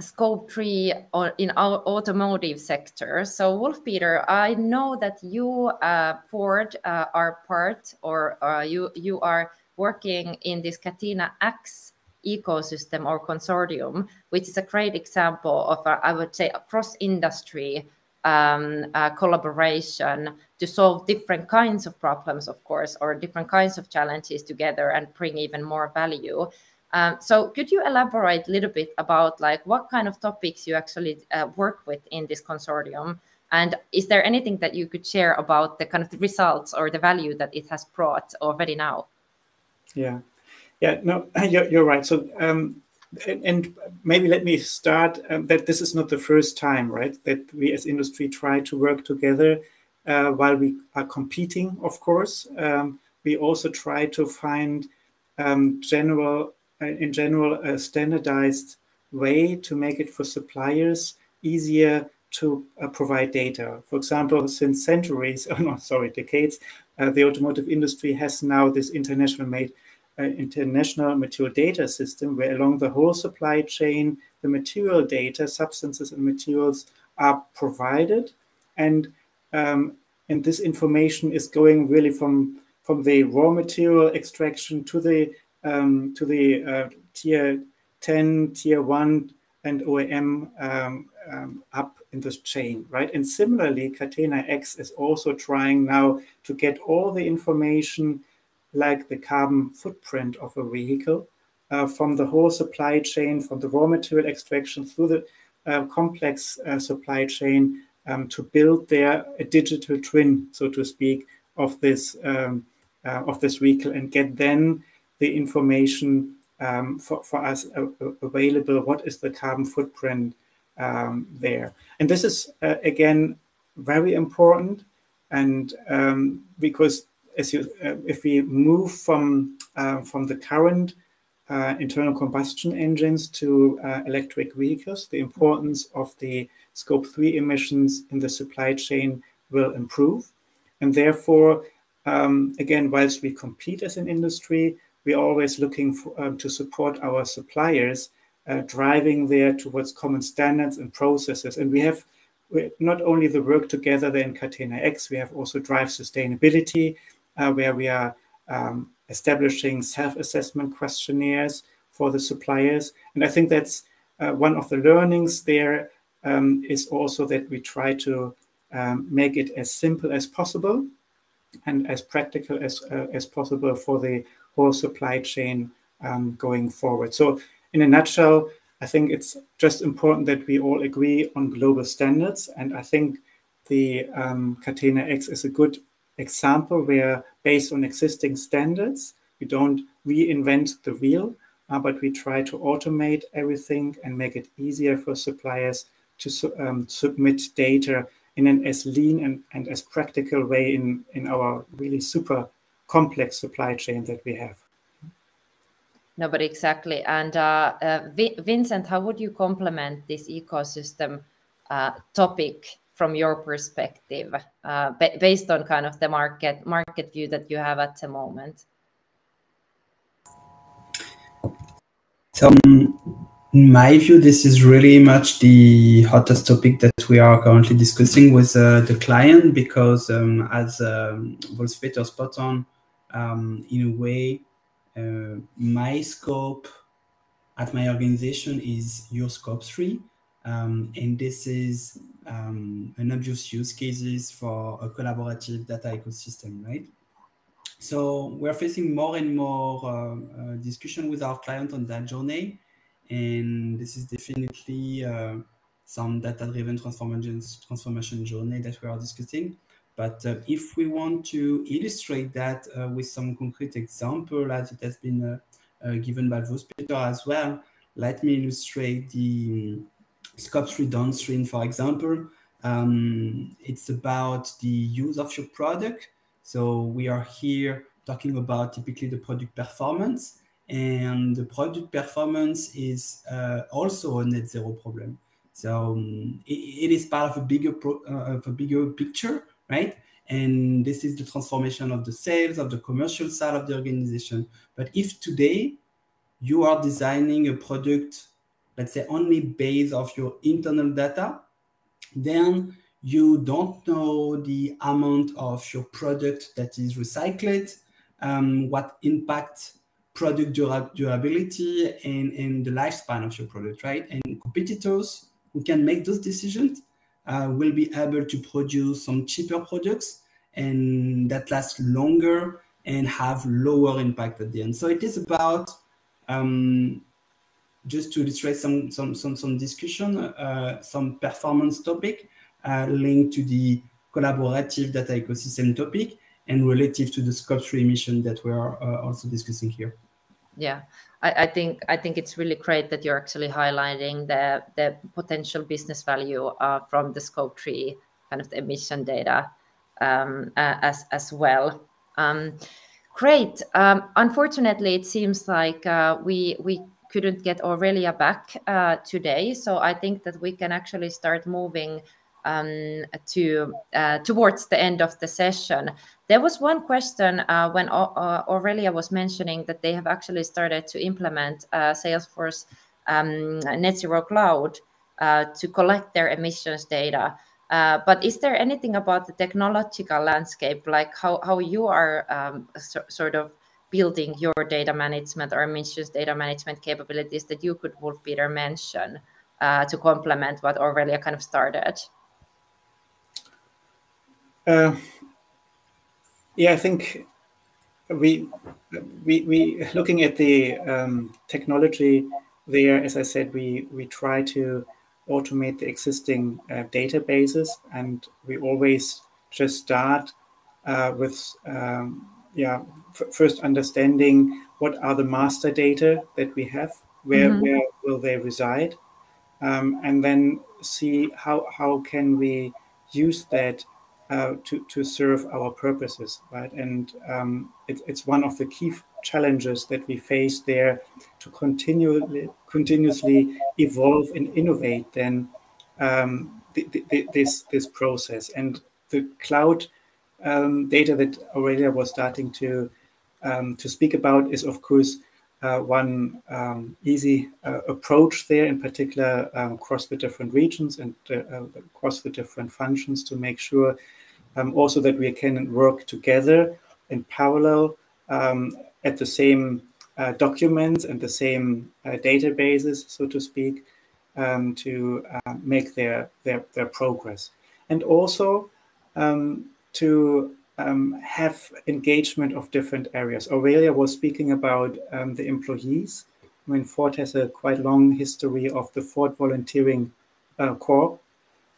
scope three in our automotive sector, so Wulf-Peter, I know that you, uh, Ford, uh, are part or uh, you you are working in this Catena X ecosystem or consortium, which is a great example of, a, I would say, a cross-industry um, uh, collaboration to solve different kinds of problems, of course, or different kinds of challenges together and bring even more value. Um, so could you elaborate a little bit about like what kind of topics you actually uh, work with in this consortium? And is there anything that you could share about the kind of the results or the value that it has brought already now? Yeah, yeah, no, you're, you're right. So, um, and, maybe let me start um, that this is not the first time, right, that we as industry try to work together uh, while we are competing, of course. Um, we also try to find um, general, uh, in general, a standardized way to make it for suppliers easier to uh, provide data. For example, since centuries, oh no, sorry, decades, uh, the automotive industry has now this international made international material data system where along the whole supply chain, the material data, substances and materials are provided and um, and this information is going really from from the raw material extraction to the um, to the uh, tier 10, tier 1, and OEM um, um, up in this chain, right? And similarly, Catena X is also trying now to get all the information like the carbon footprint of a vehicle uh, from the whole supply chain, from the raw material extraction through the uh, complex uh, supply chain um, to build their a digital twin, so to speak, of this um, uh, of this vehicle and get then the information um, for, for us available. What is the carbon footprint um, there? And this is, uh, again, very important. And um, because as you, uh, if we move from, uh, from the current uh, internal combustion engines to uh, electric vehicles, the importance of the scope 3 emissions in the supply chain will improve. And therefore, um, again, whilst we compete as an industry, we're always looking for, um, to support our suppliers, uh, driving there towards common standards and processes. And we have not only the work together there in Catena X, we have also Drive Sustainability, where we are um, establishing self-assessment questionnaires for the suppliers. And I think that's uh, one of the learnings there um, is also that we try to um, make it as simple as possible and as practical as, uh, as possible for the whole supply chain um, going forward. So, in a nutshell, I think it's just important that we all agree on global standards. And I think the um, Catena X is a good example where, based on existing standards, we don't reinvent the wheel, uh, but we try to automate everything and make it easier for suppliers to su um, submit data in an as lean and, and as practical way in, in our really super complex supply chain that we have. No, but exactly. And uh, uh, Vincent, how would you complement this ecosystem uh, topic from your perspective, uh, based on kind of the market market view that you have at the moment? So, um, in my view, this is really much the hottest topic that we are currently discussing with uh, the client because, um, as um, Wulf-Peter spot on, um, in a way, uh, my scope at my organization is your scope three. Um, and this is um, an obvious use cases for a collaborative data ecosystem, right? So we're facing more and more uh, uh, discussion with our client on that journey. And this is definitely uh, some data-driven transformation, transformation journey that we are discussing. But uh, if we want to illustrate that uh, with some concrete example, as it has been uh, given by Wulf-Peter as well, let me illustrate the scope 3 downstream, for example. Um, it's about the use of your product. So we are here talking about typically the product performance. And the product performance is uh, also a net zero problem. So um, it, it is part of a bigger, pro, uh, of a bigger picture right? And this is the transformation of the sales, of the commercial side of the organization. But if today you are designing a product, let's say only based off your internal data, then you don't know the amount of your product that is recycled, um, what impact product dura durability and, and the lifespan of your product, right? And competitors who can make those decisions uh, will be able to produce some cheaper products and that last longer and have lower impact at the end. So it is about um, just to illustrate some some some, some discussion, uh, some performance topic uh, linked to the collaborative data ecosystem topic and relative to the scope three emission that we are uh, also discussing here. Yeah, I, I, think I think it's really great that you're actually highlighting the the potential business value uh, from the scope three kind of the emission data um, as as well. Um, great. Um, unfortunately, it seems like uh, we we couldn't get Aurelia back uh, today, so I think that we can actually start moving um, to uh, towards the end of the session. There was one question uh, when uh, Aurelia was mentioning that they have actually started to implement uh, Salesforce um, Net Zero Cloud uh, to collect their emissions data. But is there anything about the technological landscape, like how, how you are um, so, sort of building your data management or emissions data management capabilities that you could, Wulf-Peter, mention uh, to complement what Aurelia kind of started? Uh, yeah, I think we we we looking at the um, technology there. As I said, we we try to automate the existing uh, databases, and we always just start uh, with um, yeah first understanding what are the master data that we have, where mm-hmm. where will they reside, um, and then see how how can we use that uh, to, to serve our purposes, right? And um, it, it's one of the key challenges that we face there to continually, continuously evolve and innovate then um, the, the, this, this process. And the cloud um, data that Aurelia was starting to, um, to speak about is, of course, uh, one um, easy uh, approach there, in particular um, across the different regions and uh, uh across the different functions to make sure um, also that we can work together in parallel um, at the same uh, documents and the same uh, databases, so to speak, um, to make their, their, their progress. And also to um, have engagement of different areas. Aurelia was speaking about um, the employees. I mean, Ford has a quite long history of the Ford Volunteering uh, Corps,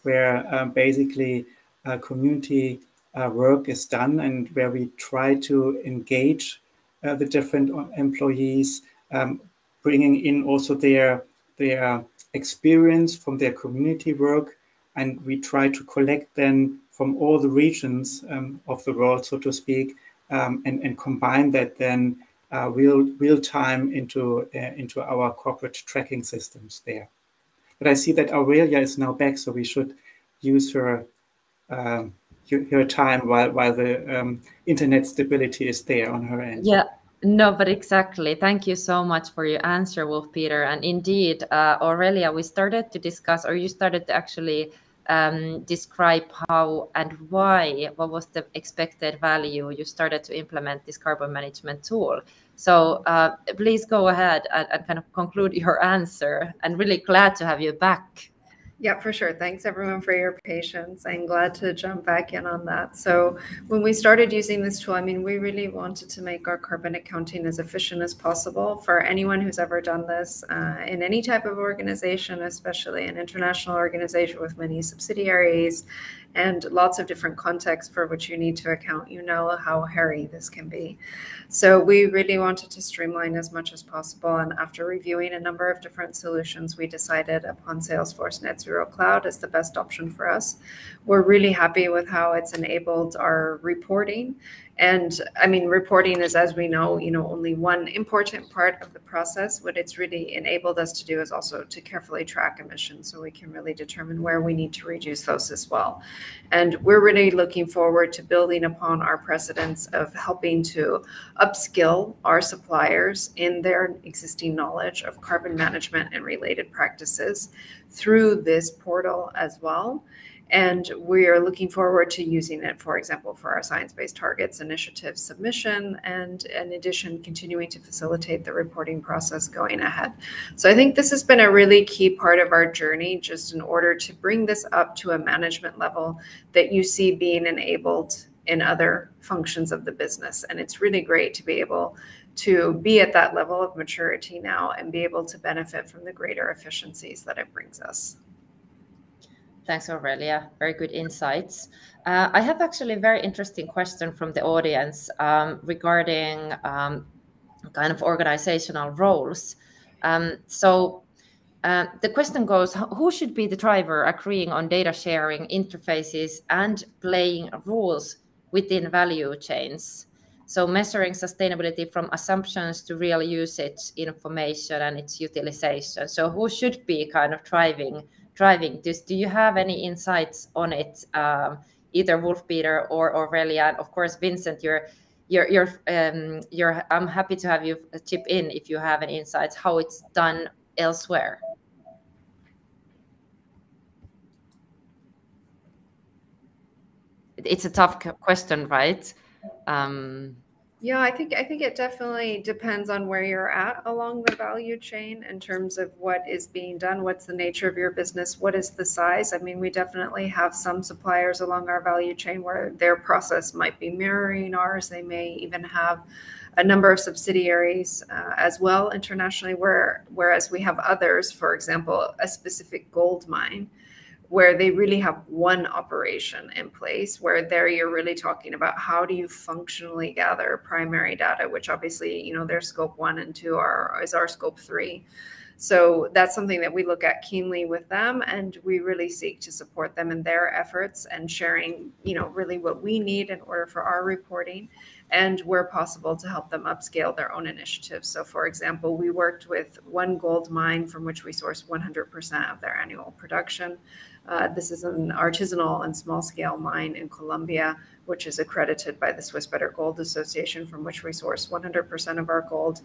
where uh, basically uh, community uh, work is done and where we try to engage uh, the different employees, um, bringing in also their their experience from their community work, and we try to collect them from all the regions um, of the world, so to speak, um, and, and combine that then uh, real real time into uh, into our corporate tracking systems there. But I see that Aurelia is now back, so we should use her uh, her time while while the um, internet stability is there on her end. Yeah. No, but exactly. Thank you so much for your answer, Wulf-Peter. And indeed, uh, Aurelia, we started to discuss, or you started to actually um, describe how and why, what was the expected value you started to implement this carbon management tool. So uh, please go ahead and, and kind of conclude your answer. And really glad to have you back. Yeah, for sure. Thanks everyone for your patience. I'm glad to jump back in on that. So, when we started using this tool, I mean, we really wanted to make our carbon accounting as efficient as possible for anyone who's ever done this uh, in any type of organization, especially an international organization with many subsidiaries and lots of different contexts for which you need to account. You know how hairy this can be. So we really wanted to streamline as much as possible. And after reviewing a number of different solutions, we decided upon Salesforce Net Zero Cloud as the best option for us. We're really happy with how it's enabled our reporting and I mean, reporting is, as we know, you know, only one important part of the process. What it's really enabled us to do is also to carefully track emissions so we can really determine where we need to reduce those as well. And we're really looking forward to building upon our precedents of helping to upskill our suppliers in their existing knowledge of carbon management and related practices through this portal as well. And we are looking forward to using it, for example, for our science based targets initiative submission, and in addition, continuing to facilitate the reporting process going ahead. So I think this has been a really key part of our journey, just in order to bring this up to a management level that you see being enabled in other functions of the business. And it's really great to be able to be at that level of maturity now and be able to benefit from the greater efficiencies that it brings us. Thanks, Aurelia. Very good insights. Uh, I have actually a very interesting question from the audience um, regarding um, kind of organizational roles. Um, so uh, the question goes, who should be the driver agreeing on data sharing interfaces and playing roles within value chains? So measuring sustainability from assumptions to real usage information and its utilization. So who should be kind of driving driving. Do you have any insights on it, um, either Wulf-Peter or Aurelia? And of course, Vincent, you're you're you're um, you're. I'm happy to have you chip in if you have any insights how it's done elsewhere. it's a tough question, right? Um, yeah, I think I think it definitely depends on where you're at along the value chain in terms of what is being done, what's the nature of your business, what is the size. I mean, we definitely have some suppliers along our value chain where their process might be mirroring ours. They may even have a number of subsidiaries uh, as well internationally, where whereas we have others, for example, a specific gold mine where they really have one operation in place where there you're really talking about how do you functionally gather primary data which obviously you know their scope one and two are is our scope three. So that's something that we look at keenly with them and we really seek to support them in their efforts and sharing you know really what we need in order for our reporting and where possible to help them upscale their own initiatives. So for example we worked with one gold mine from which we source 100% of their annual production uh, this is an artisanal and small scale mine in Colombia, which is accredited by the Swiss Better Gold Association, from which we source 100% of our gold.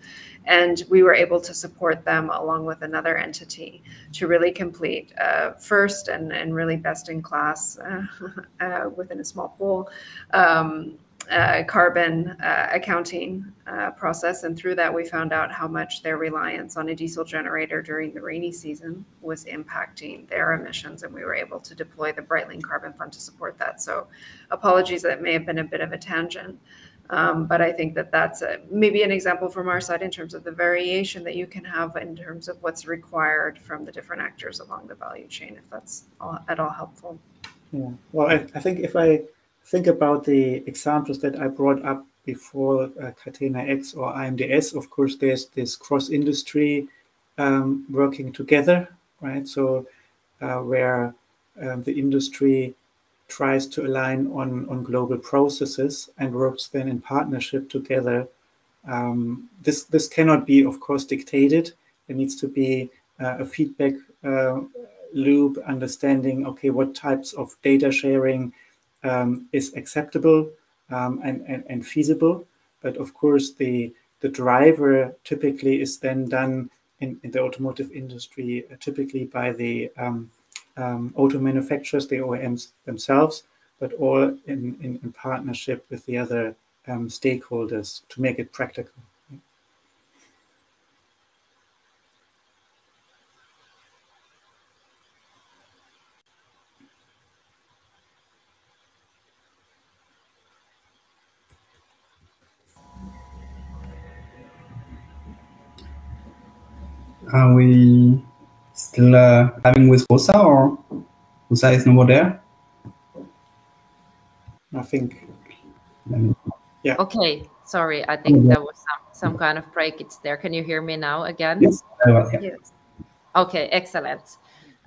And we were able to support them along with another entity to really complete uh, first and, and really best in class uh, within a small pool. Um, uh, carbon uh, accounting uh, process. And through that, we found out how much their reliance on a diesel generator during the rainy season was impacting their emissions. And we were able to deploy the Breitling Carbon Fund to support that. So, apologies, that may have been a bit of a tangent. Um, but I think that that's a, maybe an example from our side in terms of the variation that you can have in terms of what's required from the different actors along the value chain, if that's all, at all helpful. Yeah. Well, I, I think if I think about the examples that I brought up before, uh, Catena X or IMDS, of course, there's this cross-industry um, working together, right? So uh, where um, the industry tries to align on, on global processes and works then in partnership together. Um, this, this cannot be, of course, dictated. There needs to be uh, a feedback uh, loop, understanding, okay, what types of data sharing um, is acceptable um, and, and, and, feasible. But of course, the, the driver typically is then done in, in the automotive industry, uh, typically by the um, um, auto manufacturers, the OEMs themselves, but all in, in, in partnership with the other um, stakeholders to make it practical. Are we still uh, having with Roosa or Roosa is no more there? I think. Yeah. Okay. Sorry, I think there was some, some kind of break. It's there. Can you hear me now again? Yes. Yes. Okay, excellent.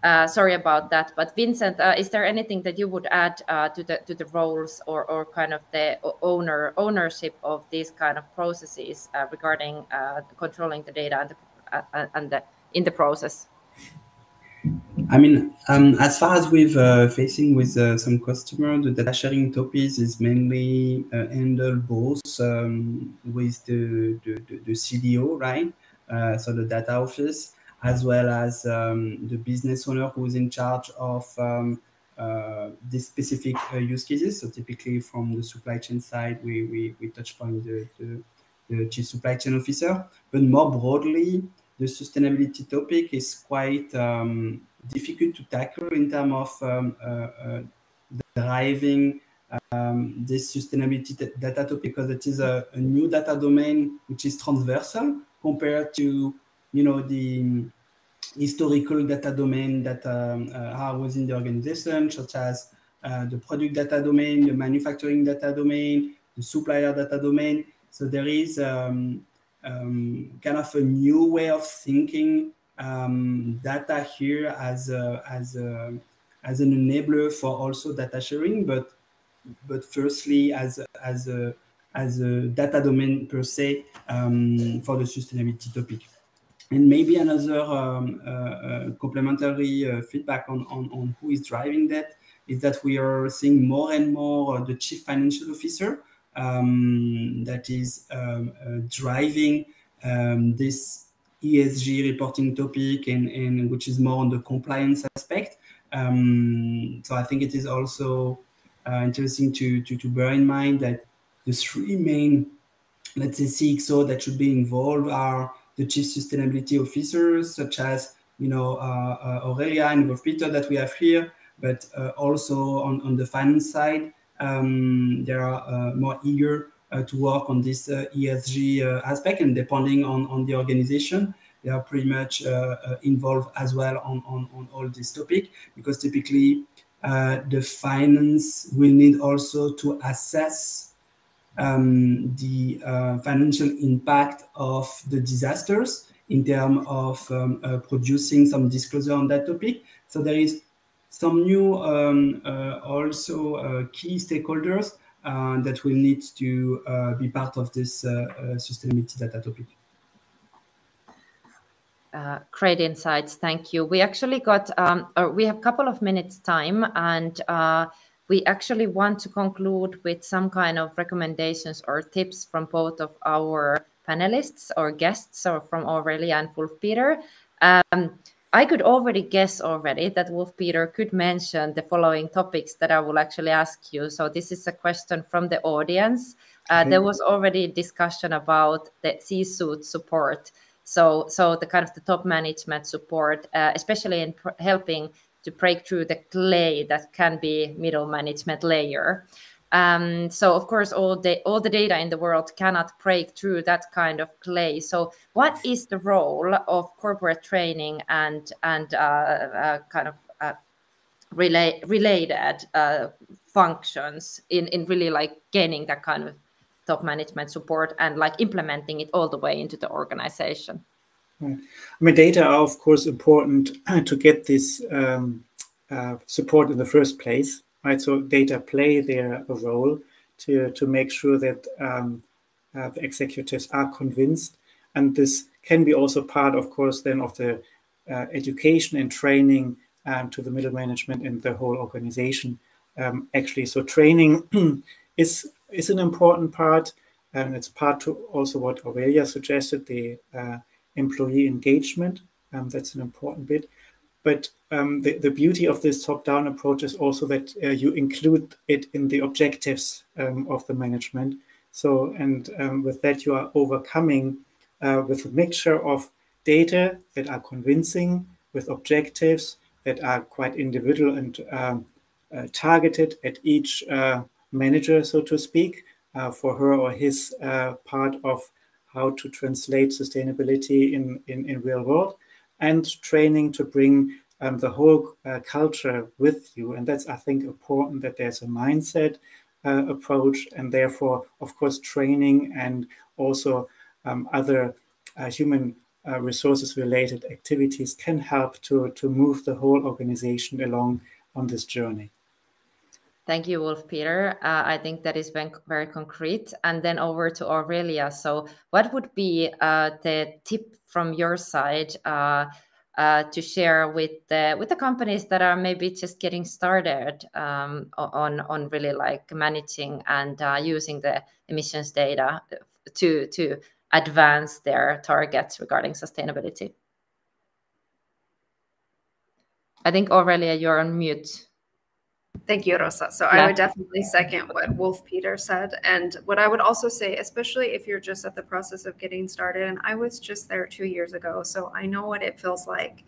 Uh, sorry about that, but Vincent, uh, is there anything that you would add uh, to the to the roles or, or kind of the owner ownership of these kind of processes uh, regarding uh, controlling the data and the and the, in the process? I mean, um, as far as we've uh, facing with uh, some customer, the data sharing topics is mainly uh, handled both um, with the, the, the, CDO, right? Uh, so the data office, as well as um, the business owner who's in charge of um, uh, these specific uh, use cases. So typically from the supply chain side, we, we, we touch point the, the, the chief supply chain officer, but more broadly, the sustainability topic is quite um, difficult to tackle in terms of um, uh, uh, driving um, this sustainability data topic because it is a, a, new data domain which is transversal compared to you know the historical data domain that um, uh, are within the organization, such as uh, the product data domain, the manufacturing data domain, the supplier data domain. So there is um, um, kind of a new way of thinking um, data here as a, as a, as an enabler for also data sharing, but but firstly as a, as a as a data domain per se um, for the sustainability topic. And maybe another um, uh, uh, complementary uh, feedback on, on, on who is driving that is that we are seeing more and more the chief financial officer um, that is um, uh, driving um, this ESG reporting topic and, and which is more on the compliance aspect. Um, so I think it is also uh, interesting to, to, to bear in mind that the three main, let's say, CXO that should be involved are the chief sustainability officers, such as you know uh, uh, Aurelia and Wulf-Peter that we have here, but uh, also on, on the finance side, um, they are uh, more eager uh, to work on this uh, ESG aspect, and depending on, on the organization, they are pretty much involved as well on, on, on all this topic because typically the finance will need also to assess um, the uh, financial impact of the disasters in terms of um, uh, producing some disclosure on that topic. So there is some new um, uh, also uh, key stakeholders uh, that will need to be part of this sustainability data topic. Uh, great insights. Thank you. We actually got, um, we have a couple of minutes time and uh, we actually want to conclude with some kind of recommendations or tips from both of our panelists or guests or from Aurelia and Wulf-Peter. Um, I could already guess already that Wulf-Peter could mention the following topics that I will actually ask you. So this is a question from the audience. Uh, There was already discussion about the C-suite support. So, so the kind of the top management support, uh, especially in helping to break through the clay that can be middle management layer. Um, so of course, all the all the data in the world cannot break through that kind of clay. So what is the role of corporate training and and uh, uh, kind of uh, related uh, functions in in really like gaining that kind of top management support and like implementing it all the way into the organization? I mean, data are of course important to get this um, uh, support in the first place right? So data play their role to, to make sure that um, uh, the executives are convinced. And this can be also part, of course, then of the uh, education and training um, to the middle management and the whole organization. Um, actually, so training is is an important part, and it's part to also what Aurelia suggested, the uh, employee engagement. Um, that's an important bit. But um, the, the beauty of this top-down approach is also that uh, you include it in the objectives um, of the management. So, and um, with that, you are overcoming uh, with a mixture of data that are convincing, with objectives that are quite individual and um, uh, targeted at each uh, manager, so to speak, uh, for her or his uh, part of how to translate sustainability in, in, in real world and training to bring um, the whole uh, culture with you. And that's, I think, important that there's a mindset uh, approach and therefore, of course, training and also um, other uh, human uh, resources related activities can help to, to move the whole organization along on this journey. Thank you, Wulf-Peter. Uh, I think that is very, very concrete. And then over to Aurelia. So, what would be uh, the tip from your side uh, uh, to share with the with the companies that are maybe just getting started um, on on really like managing and uh, using the emissions data to to advance their targets regarding sustainability. I think Aurelia, you're on mute. Thank you, Roosa. So yeah. I would definitely second what Wulf-Peter said. And what I would also say, especially if you're just at the process of getting started, and I was just there two years ago, so I know what it feels like.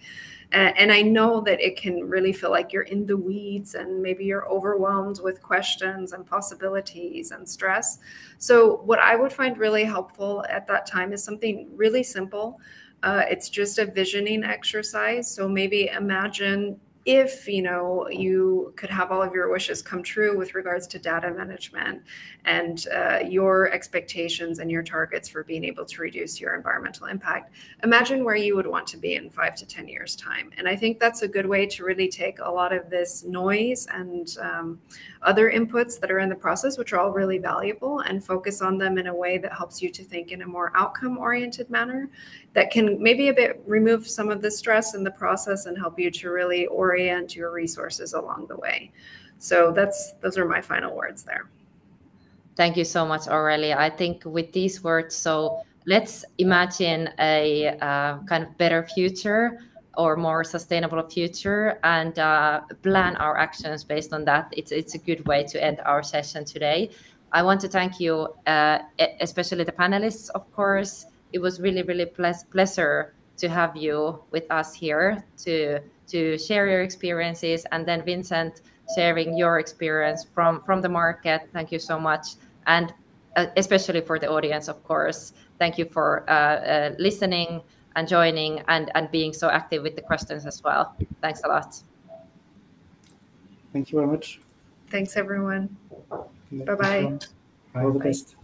and I know that it can really feel like you're in the weeds and maybe you're overwhelmed with questions and possibilities and stress. So, what I would find really helpful at that time is something really simple. Uh, it's just a visioning exercise. So, maybe imagine if you know you could have all of your wishes come true with regards to data management and uh, your expectations and your targets for being able to reduce your environmental impact imagine where you would want to be in five to ten years time. And i think that's a good way to really take a lot of this noise and um, other inputs that are in the process which are all really valuable and focus on them in a way that helps you to think in a more outcome oriented manner that can maybe a bit remove some of the stress in the process and help you to really orient your resources along the way. So that's those are my final words there. Thank you so much, Aurélia. I think with these words, so let's imagine a uh, kind of better future or more sustainable future and uh, plan our actions based on that. It's, it's a good way to end our session today. I want to thank you, uh, especially the panelists, of course. It was really, really ple- pleasure to have you with us here to to share your experiences, and then Vincent sharing your experience from from the market. Thank you so much, and uh, especially for the audience, of course. Thank you for uh, uh, listening and joining and, and being so active with the questions as well. Thanks a lot. Thank you very much. Thanks, everyone. Bye-bye. All the best.